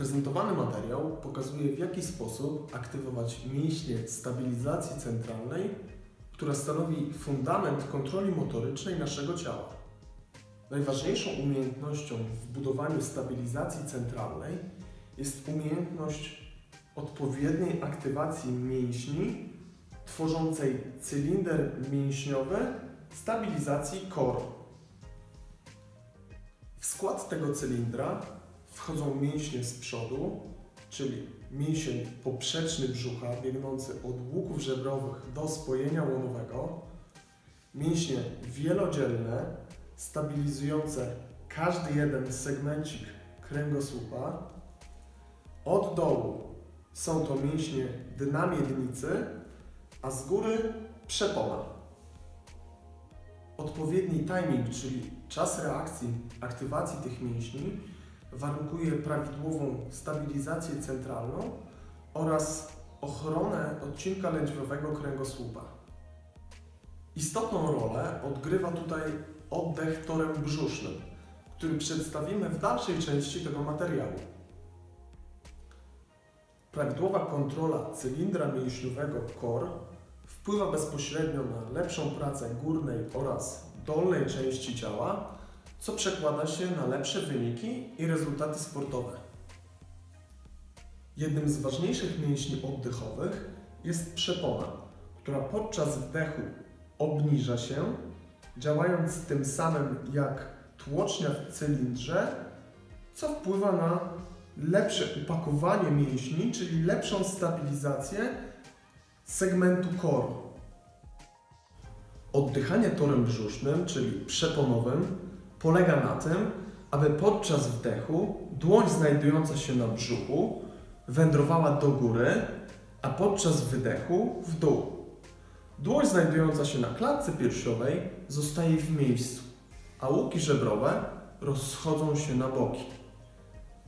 Prezentowany materiał pokazuje w jaki sposób aktywować mięśnie stabilizacji centralnej, która stanowi fundament kontroli motorycznej naszego ciała. Najważniejszą umiejętnością w budowaniu stabilizacji centralnej jest umiejętność odpowiedniej aktywacji mięśni tworzącej cylinder mięśniowy stabilizacji core. W skład tego cylindra wchodzą mięśnie z przodu, czyli mięsień poprzeczny brzucha biegnący od łuków żebrowych do spojenia łonowego, mięśnie wielodzielne stabilizujące każdy jeden segmencik kręgosłupa. Od dołu są to mięśnie dna miednicy, a z góry przepona. Odpowiedni timing, czyli czas reakcji aktywacji tych mięśni, warunkuje prawidłową stabilizację centralną oraz ochronę odcinka lędźwiowego kręgosłupa. Istotną rolę odgrywa tutaj oddech torem brzusznym, który przedstawimy w dalszej części tego materiału. Prawidłowa kontrola cylindra mięśniowego core wpływa bezpośrednio na lepszą pracę górnej oraz dolnej części ciała, co przekłada się na lepsze wyniki i rezultaty sportowe. Jednym z ważniejszych mięśni oddechowych jest przepona, która podczas wdechu obniża się, działając tym samym jak tłocznia w cylindrze, co wpływa na lepsze upakowanie mięśni, czyli lepszą stabilizację segmentu core. Oddychanie torem brzusznym, czyli przeponowym, polega na tym, aby podczas wdechu dłoń znajdująca się na brzuchu wędrowała do góry, a podczas wydechu w dół. Dłoń znajdująca się na klatce piersiowej zostaje w miejscu, a łuki żebrowe rozchodzą się na boki.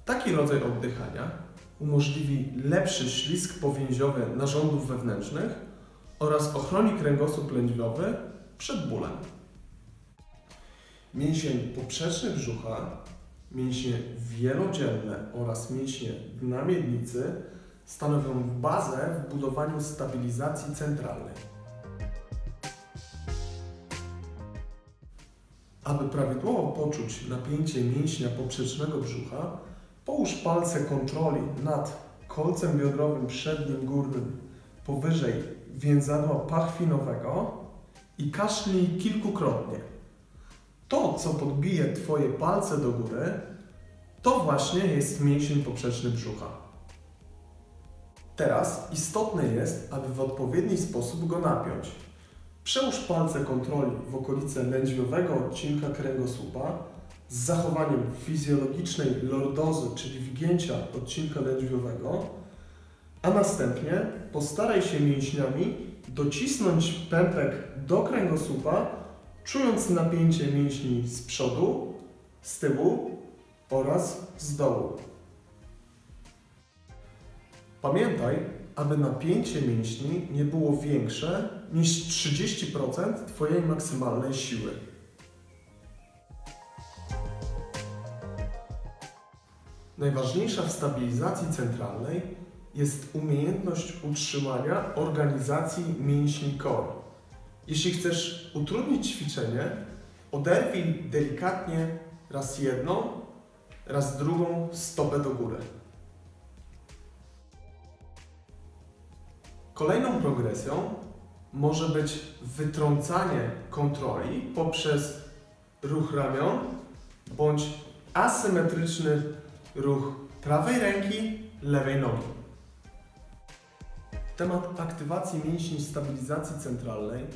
Taki rodzaj oddychania umożliwi lepszy ślizg powięziowy narządów wewnętrznych oraz ochroni kręgosłup lędźwiowy przed bólem. Mięsień poprzeczny brzucha, mięśnie wielodzielne oraz mięśnie dna miednicy stanowią bazę w budowaniu stabilizacji centralnej. Aby prawidłowo poczuć napięcie mięśnia poprzecznego brzucha, połóż palce kontroli nad kolcem biodrowym przednim górnym powyżej więzadła pachwinowego i kaszlij kilkukrotnie. To, co podbije Twoje palce do góry, to właśnie jest mięsień poprzeczny brzucha. Teraz istotne jest, aby w odpowiedni sposób go napiąć. Przełóż palce kontroli w okolice lędźwiowego odcinka kręgosłupa z zachowaniem fizjologicznej lordozy, czyli wgięcia odcinka lędźwiowego, a następnie postaraj się mięśniami docisnąć pępek do kręgosłupa, czując napięcie mięśni z przodu, z tyłu oraz z dołu. Pamiętaj, aby napięcie mięśni nie było większe niż 30% Twojej maksymalnej siły. Najważniejsza w stabilizacji centralnej jest umiejętność utrzymania organizacji mięśni core. Jeśli chcesz utrudnić ćwiczenie, oderwij delikatnie raz jedną, raz drugą stopę do góry. Kolejną progresją może być wytrącanie kontroli poprzez ruch ramion bądź asymetryczny ruch prawej ręki, lewej nogi. Temat aktywacji mięśni stabilizacji centralnej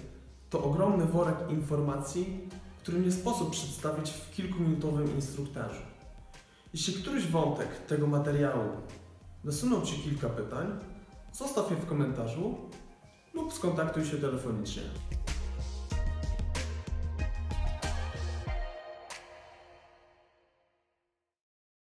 to ogromny worek informacji, który nie sposób przedstawić w kilkuminutowym instruktażu. Jeśli któryś wątek tego materiału nasunął Ci kilka pytań, zostaw je w komentarzu lub skontaktuj się telefonicznie.